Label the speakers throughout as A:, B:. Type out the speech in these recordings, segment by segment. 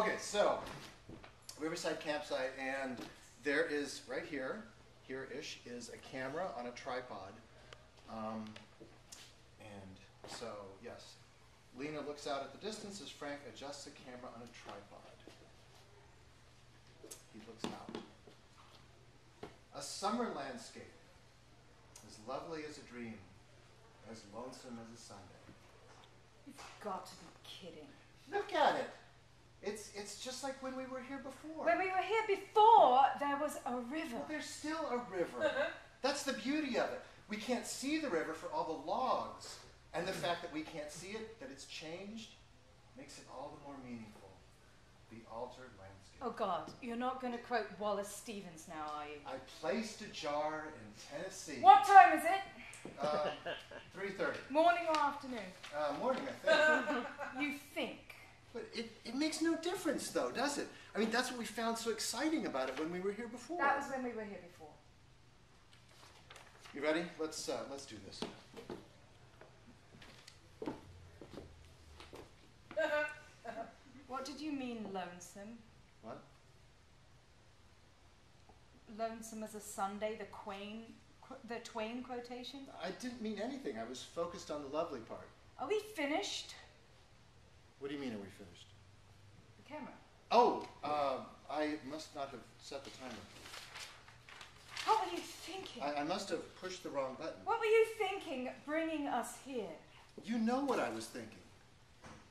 A: Okay, so Riverside campsite, and there is right here, here-ish, is a camera on a tripod. Um, and so, yes, Lena looks out at the distance as Frank adjusts the camera on a tripod. He looks out. A summer landscape, as lovely as a dream, as lonesome as a Sunday.
B: You've got to be kidding.
A: Look at it. It's, it's just like when we were here before.
B: When we were here before, there was a river.
A: Well, there's still a river. That's the beauty of it. We can't see the river for all the logs. And the fact that we can't see it, that it's changed, makes it all the more meaningful. The altered landscape.
B: Oh God, you're not going to quote Wallace Stevens now, are you?
A: I placed a jar in Tennessee.
B: What time is it?
A: Uh, 3.30.
B: Morning or afternoon?
A: Uh, morning, I think.
B: You think.
A: but it, it makes no difference, though, does it? I mean, that's what we found so exciting about it when we were here before.
B: That was when we were here before.
A: You ready? Let's, uh, let's do this.
B: What did you mean, lonesome?
A: What?
B: Lonesome as a Sunday, the Quain, qu- the Twain quotation?
A: I didn't mean anything. I was focused on the lovely part.
B: Are we finished?
A: What do you mean, are we finished?
B: Camera.
A: Oh, uh, I must not have set the timer.
B: What were you thinking?
A: I, I must have pushed the wrong button.
B: What were you thinking bringing us here?
A: You know what I was thinking.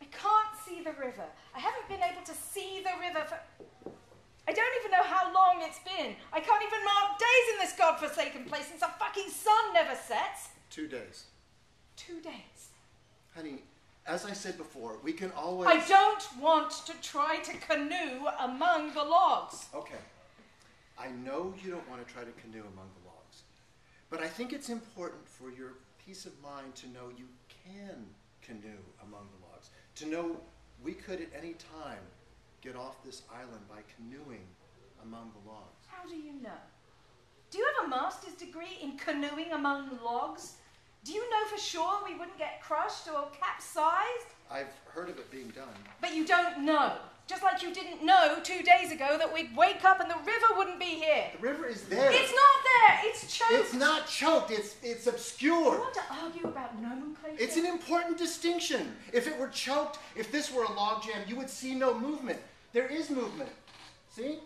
B: I can't see the river. I haven't been able to see the river for. I don't even know how long it's been. I can't even mark days in this godforsaken place since the fucking sun never sets.
A: Two days.
B: Two days.
A: Honey, as I said before, we can always.
B: I don't want to try to canoe among the logs.
A: Okay. I know you don't want to try to canoe among the logs. But I think it's important for your peace of mind to know you can canoe among the logs. To know we could at any time get off this island by canoeing among the logs.
B: How do you know? Do you have a master's degree in canoeing among logs? Do you know for sure we wouldn't get crushed or capsized?
A: I've heard of it being done.
B: But you don't know. Just like you didn't know two days ago that we'd wake up and the river wouldn't be here.
A: The river is there.
B: It's not there. It's choked.
A: It's not choked. It's it's
B: You
A: obscured.
B: want to argue about nomenclature?
A: It's an important distinction. If it were choked, if this were a log jam, you would see no movement. There is movement. See?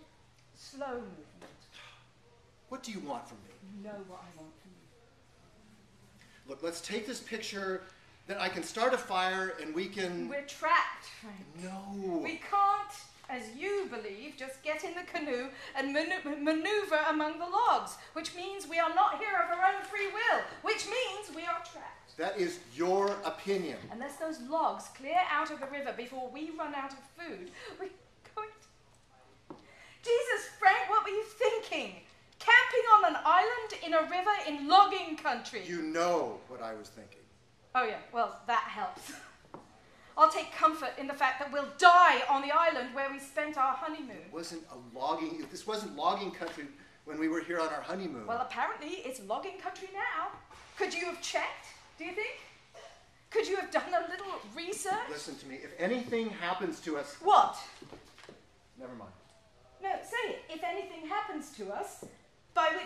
B: slow movement.
A: What do you want from me?
B: You know what I want you.
A: Let's take this picture. Then I can start a fire and we can.
B: We're trapped, Frank.
A: No.
B: We can't, as you believe, just get in the canoe and manu- maneuver among the logs, which means we are not here of our own free will, which means we are trapped.
A: That is your opinion.
B: Unless those logs clear out of the river before we run out of food, we're going to. Jesus, Frank, what were you thinking? Camping on an island in a river in logging country.
A: You know what I was thinking.
B: Oh, yeah, well, that helps. I'll take comfort in the fact that we'll die on the island where we spent our honeymoon.
A: It wasn't a logging. This wasn't logging country when we were here on our honeymoon.
B: Well, apparently it's logging country now. Could you have checked, do you think? Could you have done a little research?
A: Listen to me. If anything happens to us,
B: What?
A: never mind.
B: No, say it. If anything happens to us,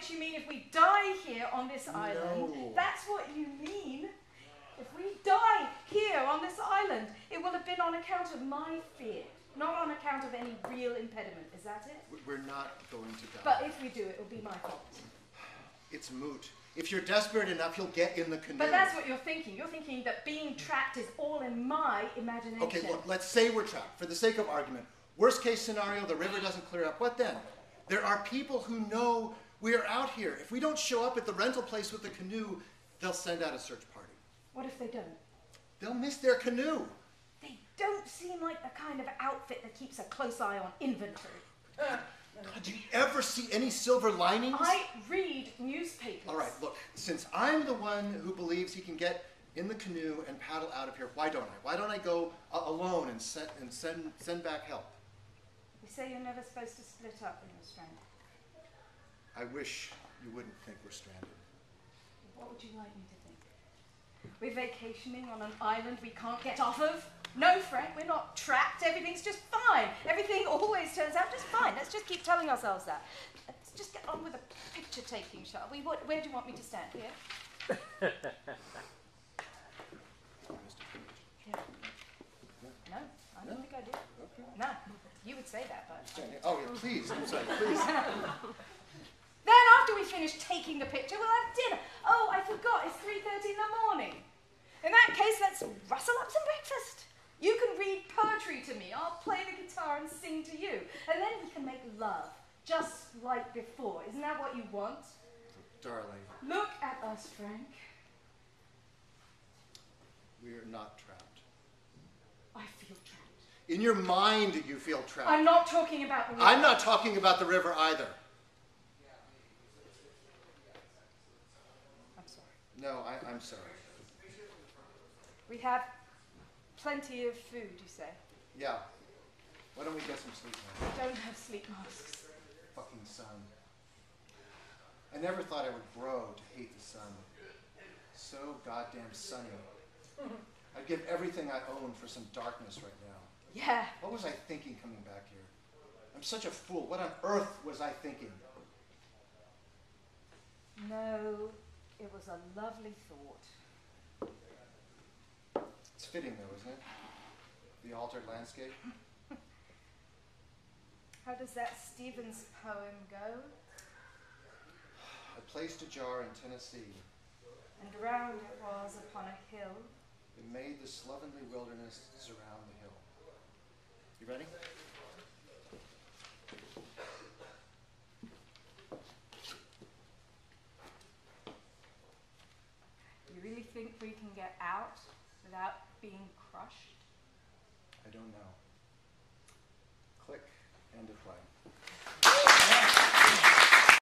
B: you mean if we die here on this island,
A: No.
B: that's what you mean. If we die here on this island, it will have been on account of my fear, not on account of any real impediment. Is that it?
A: We- We're not going to die.
B: But if we do, it will be my fault.
A: it's moot. If you're desperate enough, you'll get in the canoe.
B: But that's what you're thinking. You're thinking that being trapped is all in my imagination.
A: Okay, look, let's say we're trapped. For the sake of argument, worst case scenario, the river doesn't clear up. What then? There are people who know we are out here. If we don't show up at the rental place with the canoe, they'll send out a search party.
B: What if they don't?
A: They'll miss their canoe.
B: They don't seem like the kind of outfit that keeps a close eye on inventory.
A: God, do you ever see any silver linings?
B: I read newspapers.
A: All right, look, since I'm the one who believes he can get in the canoe and paddle out of here, why don't I? Why don't I go uh, alone and send, and send, send back help?
B: We say you're never supposed to split up in you're stranded.
A: I wish you wouldn't think we're stranded.
B: What would you like me to think? We're vacationing on an island we can't get off of? No, Frank, we're not trapped. Everything's just fine. Everything always turns out just fine. Let's just keep telling ourselves that. Let's just get on with the picture taking, shall we? What, where do you want me to stand? Here? No, I don't
A: No?
B: think I do.
A: Okay.
B: No, you would say that, but.
A: Oh, yeah, please, I'm sorry, please.
B: Then after we finish taking the picture, we'll have dinner. Oh, I forgot, it's 3.30 in the morning. In that case, let's rustle up some breakfast. You can read poetry to me, I'll play the guitar and sing to you. And then we can make love, just like before. Isn't that what you want?
A: Darling,
B: Look at us, Frank.
A: we are not trapped.
B: I feel trapped.
A: In your mind, you feel trapped.
B: I'm not talking about the river.
A: I'm not talking about the river either.
B: I'm sorry.
A: No, I, I'm sorry.
B: We have plenty of food, you say.
A: Yeah. Why don't we get some sleep now?
B: We don't have sleep masks.
A: Fucking sun. I never thought I would grow to hate the sun. So goddamn sunny. I'd give everything I own for some darkness right now.
B: Yeah,
A: What was I thinking coming back here? I'm such a fool. What on earth was I thinking?
B: no, it was a lovely thought.
A: It's fitting though, isn't it? The altered landscape.
B: How does that Stevens poem go?
A: I placed a jar in Tennessee.
B: And round it was upon a hill.
A: It made the slovenly wilderness surround the hill. You ready?
B: You really think we can get out without being crushed?
A: I don't know. Click, end of play.